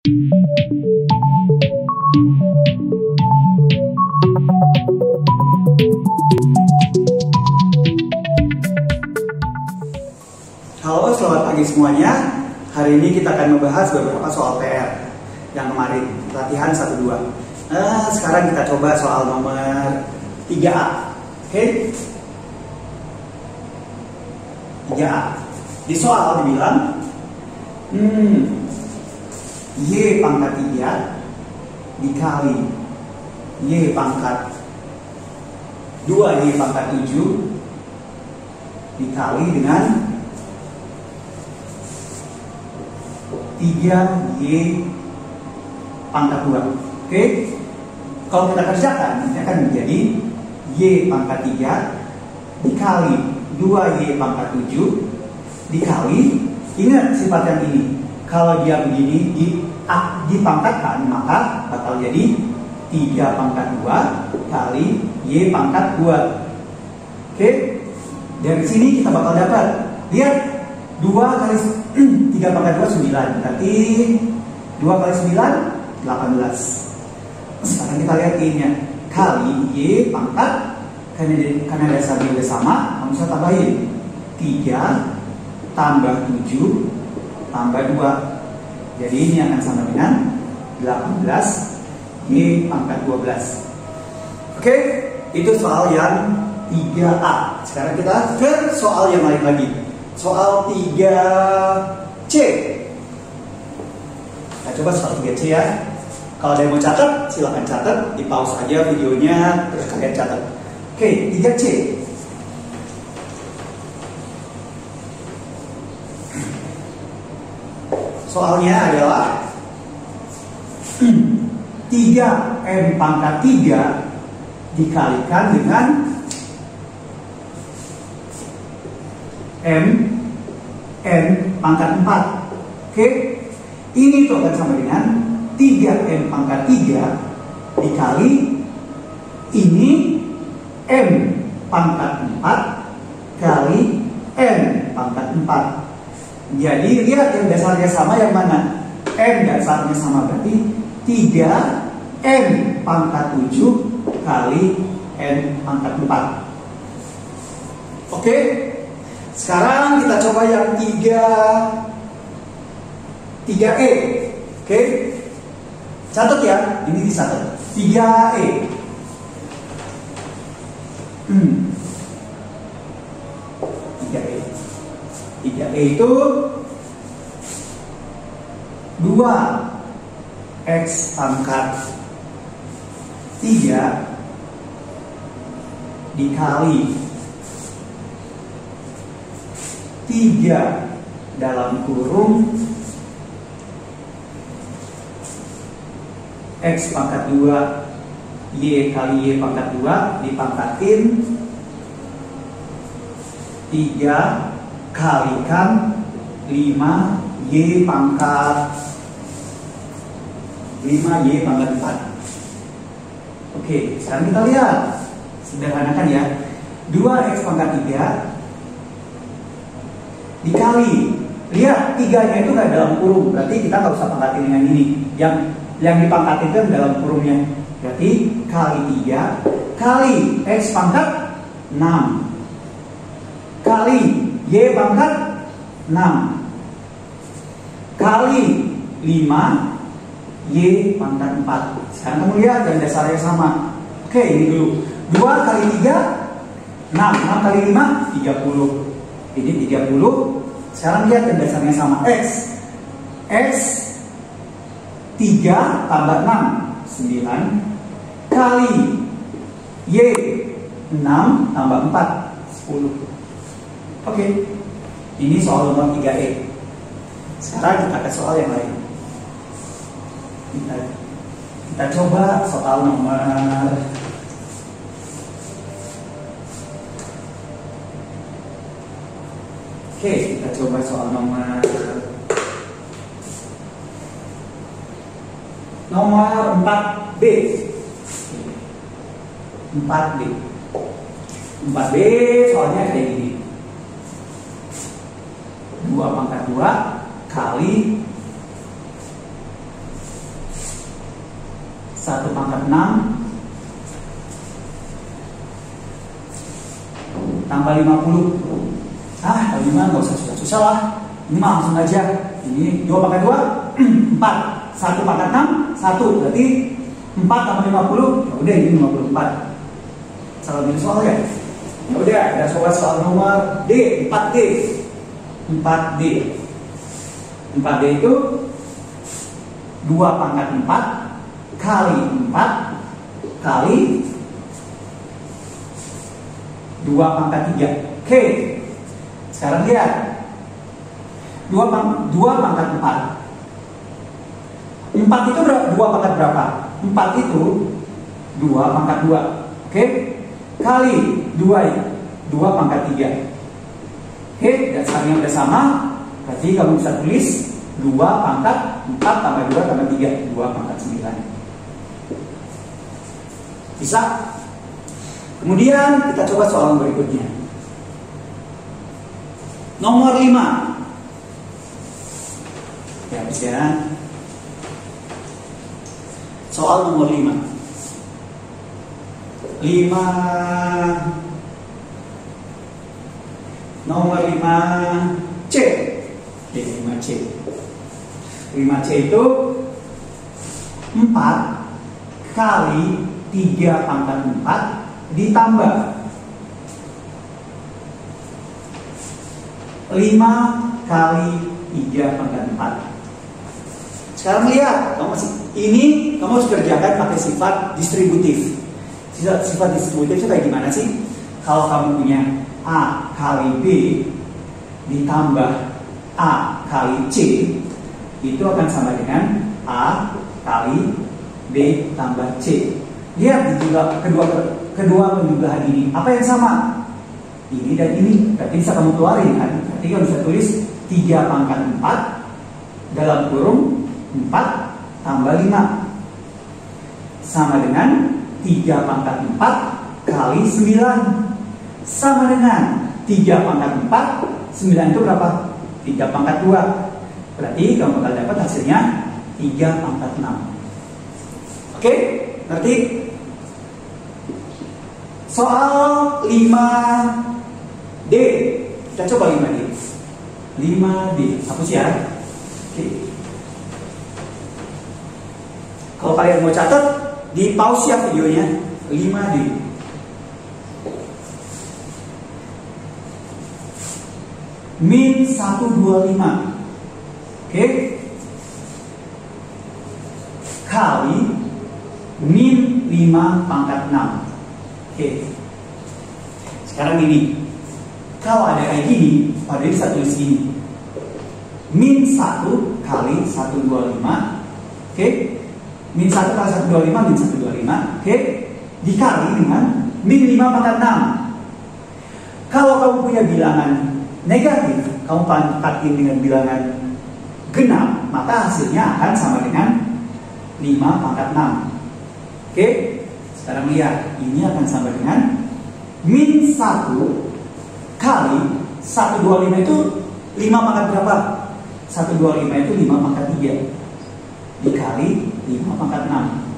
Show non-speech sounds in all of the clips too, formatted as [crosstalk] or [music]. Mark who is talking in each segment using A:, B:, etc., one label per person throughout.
A: Halo, selamat pagi semuanya. Hari ini kita akan membahas beberapa soal PR yang kemarin, latihan 1-2. Nah, sekarang kita coba soal nomor 3A. Oke? 3A. Di soal dibilang, hmm, Y pangkat 3 dikali Y pangkat 2Y pangkat 7 dikali dengan 3Y pangkat 2 Oke? Kalau kita kerjakan ini akan menjadi Y pangkat 3 dikali 2Y pangkat 7 dikali. Ingat sifat yang ini. Kalau dia begini di, dipangkatkan maka bakal jadi 3 pangkat 2 kali Y pangkat 2 Oke? Dari sini kita bakal dapat. Lihat 2 kali 3 [clears throat] pangkat 2 9 berarti 2 kali 9 18 sekarang kita lihat y nya kali y pangkat karena, karena dasarnya udah sama kamu bisa tambahin. 3 tambah 7 tambah 2 jadi ini akan sama dengan 18 y pangkat 12 oke itu soal yang 3A. Sekarang kita ke soal yang lain lagi. Soal 3C. Kita coba soal 3C ya. Kalau ada yang mau catat, silahkan catat. Di pause aja videonya, terus kalian catat. Oke, 3C. Soalnya adalah 3M pangkat 3 dikalikan dengan M N pangkat 4 Oke? Ini itu akan sama dengan 3M pangkat 3 Dikali Ini M pangkat 4 Kali N pangkat 4 Jadi lihat yang dasarnya sama yang mana M dasarnya sama berarti 3 M pangkat 7 Kali N pangkat 4 Oke sekarang kita coba yang 3 3E. Oke. Catat ya, ini dicatat. 3E. Hmm. 3E. 3E itu 2 X pangkat 3 dikali 3 dalam kurung X pangkat 2 Y kali Y pangkat 2 dipangkatin 3 kalikan 5 Y pangkat 5 Y pangkat 4 Oke, sekarang kita lihat. Sederhanakan ya. 2 X pangkat 3 dikali. Lihat tiganya itu nggak dalam kurung. Berarti kita nggak usah pangkatin dengan ini. Yang yang dipangkatin itu dalam kurungnya. Berarti kali tiga kali x pangkat 6 kali y pangkat 6 kali 5 y pangkat 4 sekarang kamu lihat yang dasarnya sama. Oke ini dulu. 2 kali 3 6 6 kali 5 30 ini 30 sekarang lihat yang dasarnya sama. X X 3 tambah 6 9 kali Y 6 tambah 4 10 Oke ini soal nomor 3E sekarang kita ke soal yang lain kita, kita coba soal nomor Oke, kita coba soal nomor nomor 4B. 4B. 4B soalnya kayak gini. 2 pangkat 2 kali 1 pangkat 6 tambah 50 ah kalau gimana nggak usah susah-susah lah. Ini mah langsung aja. Ini 2 pangkat 2 4 1 pangkat 6 1 berarti 4 tambah 50 ya udah ini 54 salah bikin soal ya? Ya udah ada soal soal nomor D 4D 4D 4D itu 2 pangkat 4 kali 4 kali 2 pangkat 3 Oke Sekarang lihat 2, pang, 2 pangkat 4 4 itu berapa? 2 pangkat berapa? 4 itu 2 pangkat 2 Oke? Kali 2 2 pangkat 3 Oke Dan sekarang udah sama Berarti kamu bisa tulis 2 pangkat 4 tambah 2 tambah 3 2 pangkat 9 Bisa? Kemudian kita coba soal berikutnya. Nomor 5. Ya, ya. Soal nomor 5. 5 Nomor 5 C. Oke, 5 C. 5 C itu 4 kali 3 pangkat 4 ditambah 5 kali 3 pangkat 4 sekarang lihat kamu masih ini kamu harus kerjakan pakai sifat distributif sifat, sifat distributif itu kayak gimana sih kalau kamu punya A kali B ditambah A kali C itu akan sama dengan A kali B tambah C. Lihat di juga kedua kedua penjumlahan ini. Apa yang sama? Ini dan ini. Berarti bisa kamu keluarin kan? Berarti kamu bisa tulis 3 pangkat 4 dalam kurung 4 tambah 5 sama dengan 3 pangkat 4 kali 9 sama dengan 3 pangkat 4 9 itu berapa? 3 pangkat 2 berarti kamu bakal dapat hasilnya 3 pangkat 6 oke? Berarti Soal 5D. Kita coba 5D. 5D. Hapus ya. Oke. Kalau kalian mau catat, di pause ya videonya. 5D. Min 125. Oke. Kali min 5 pangkat 6. Oke. Sekarang ini, kalau ada kayak gini, pada bisa tulis gini. Min 1 kali 125. Oke. Min 1 kali 125, min 125. Oke. Dikali dengan min 5 pangkat 6. Kalau kamu punya bilangan negatif, kamu pangkatin dengan bilangan genap, maka hasilnya akan sama dengan 5 pangkat 6. Oke, sekarang lihat, ini akan sama dengan min 1 kali 125 itu 5 pangkat berapa? 125 itu 5 pangkat 3 dikali 5 pangkat 6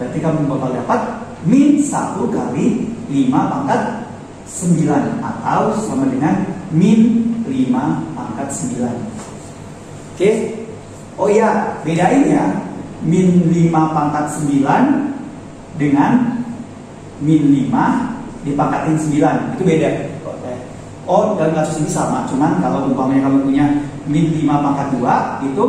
A: berarti kamu bakal dapat min 1 kali 5 pangkat 9 atau sama dengan min 5 pangkat 9 oke? Oh iya bedain ya. Min 5 pangkat 9 dengan min 5 dipangkatin 9 itu beda. Oh dalam kasus ini sama. Cuman kalau umpamanya kamu punya min 5 pangkat 2 itu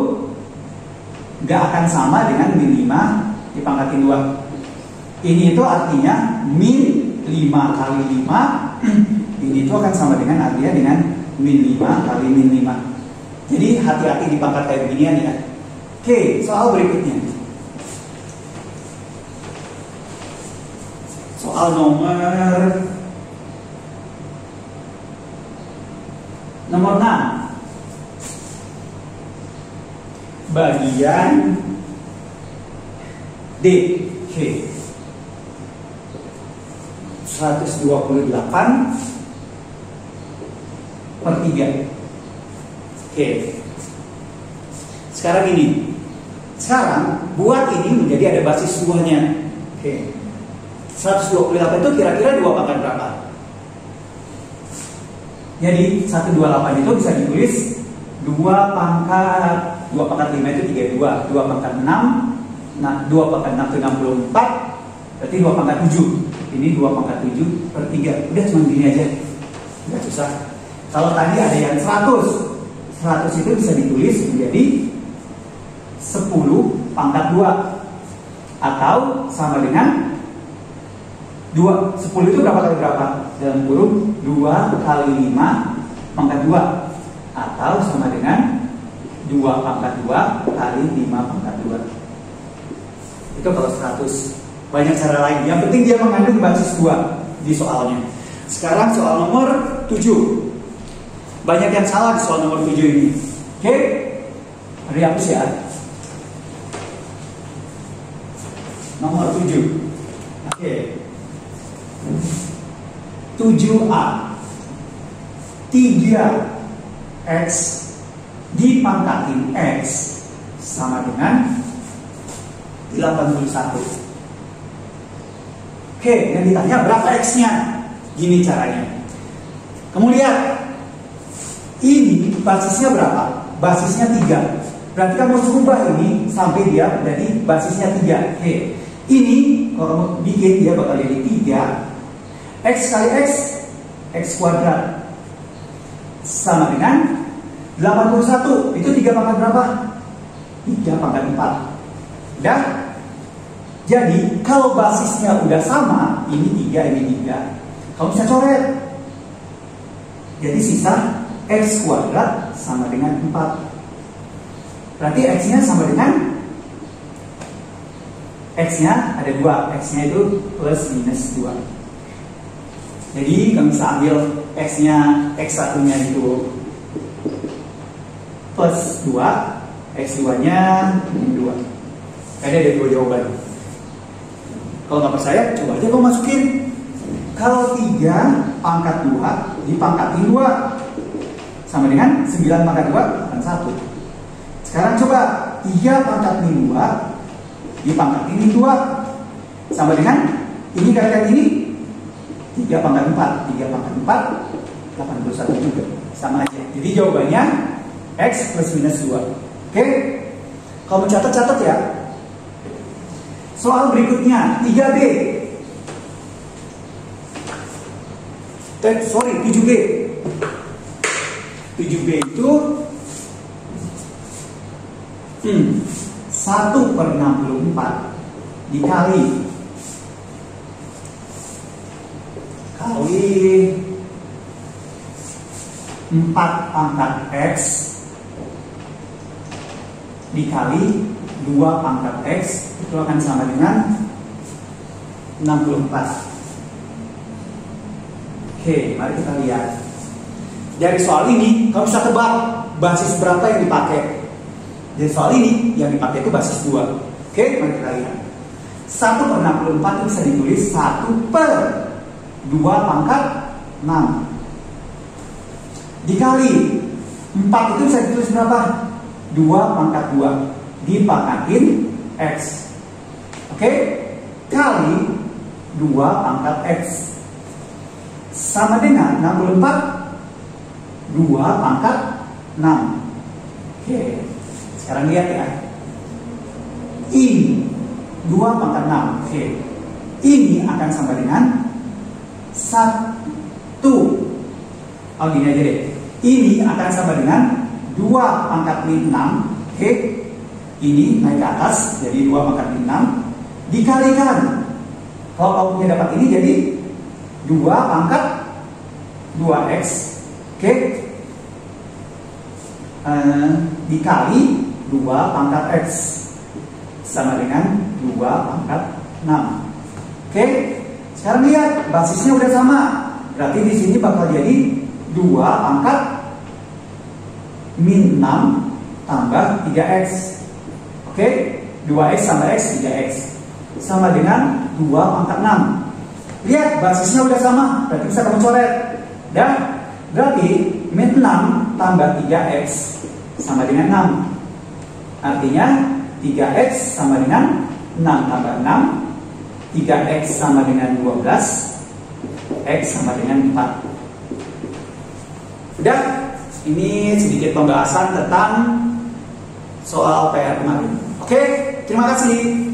A: nggak akan sama dengan min 5 dipangkatin 2 ini itu artinya min 5 kali 5 [clears throat] ini itu akan sama dengan artinya dengan min 5 kali min 5 jadi hati-hati dipangkat kayak beginian ya oke soal berikutnya. Soal nomor nomor 6 bagian D. Oke. 128 per 3 Oke. Sekarang ini. Sekarang buat ini menjadi ada basis buahnya. Oke. 128 itu kira-kira 2 pangkat berapa? Jadi 128 itu bisa ditulis 2 pangkat 2 pangkat 5 itu 32 2 pangkat 6 nah, 2 pangkat 6 itu 64 berarti 2 pangkat 7 ini 2 pangkat 7 per 3 udah cuma gini aja. Udah susah kalau tadi ada yang 100 100 itu bisa ditulis menjadi 10 pangkat 2 atau sama dengan 2 10 itu berapa kali berapa? dalam kurung 2 kali 5 pangkat 2 atau sama dengan 2 pangkat 2 kali 5 pangkat 2 itu kalau 100 banyak cara lain. Yang penting dia mengandung basis 2 di soalnya. Sekarang soal nomor 7 banyak yang salah di soal nomor 7 ini. Oke? Dihapus ya? Nomor 7 oke. 7A 3X dipangkatin X sama dengan 81 Oke, yang ditanya berapa X-nya? Gini caranya. Kemudian basisnya berapa? Basisnya 3 Berarti kamu harus ubah ini sampai dia jadi basisnya 3 Oke. Ini kalau kamu bikin dia bakal jadi 3 X kali X X kuadrat Sama dengan 81 itu 3 pangkat berapa? 3 pangkat 4 Udah? Jadi kalau basisnya udah sama Ini 3, ini 3 Kamu bisa coret. Jadi sisa X kuadrat sama dengan 4 Berarti X nya sama dengan X nya ada 2 X nya itu plus minus 2 Jadi kamu bisa ambil X nya X satunya itu plus 2 X2 nya 2 Ada ada dua jawaban. Kalau nggak percaya coba aja kamu masukin. Kalau 3 pangkat 2 dipangkatin 2 Sama dengan 9 pangkat 2 akan 1 Sekarang coba 3 pangkat min 2 dipangkatin min 2 Sama dengan ini kalikan ini 3 pangkat 4 3 pangkat 4 81 juga. Sama aja. Jadi jawabannya X plus minus 2 Oke? Okay? Kamu catat-catat ya. Soal berikutnya 3B eh, Sorry 7B 7B itu hmm, 1 per 64 Dikali. Kali 4 pangkat X dikali 2 pangkat X itu akan sama dengan 64 Oke, mari kita lihat Dari soal ini, kamu bisa tebak basis berapa yang dipakai. Dari soal ini, yang dipakai itu basis 2 Oke, mari kita lihat. 1 per 64 itu bisa ditulis 1 per 2 pangkat 6 Dikali 4 itu bisa ditulis berapa? 2 pangkat 2 dipangkatin X. Oke Kali 2 pangkat X. Sama dengan 64 2 pangkat 6 Oke Sekarang lihat ya. Ini 2 pangkat 6 Oke Ini akan sama dengan 1 Oh gini aja deh. Ini akan sama dengan 2 pangkat min 6 Oke Ini naik ke atas Jadi 2 pangkat min 6 Dikalikan. Kalau kamu punya dapat ini jadi 2 pangkat 2x Oke uh, Dikali 2 pangkat x Sama dengan 2 pangkat 6 Oke Sekarang lihat Basisnya udah sama Berarti di sini bakal jadi 2 pangkat min 6 tambah 3x. Oke, 2x tambah x 3x. Sama dengan 2 pangkat 6. Lihat, basisnya udah sama, berarti bisa kamu coret. Dan berarti min 6 tambah 3x sama dengan 6. Artinya 3X sama dengan 6 tambah 6 3X sama dengan 12 X sama dengan 4 Udah, ini sedikit pembahasan tentang soal PR kemarin. Oke, terima kasih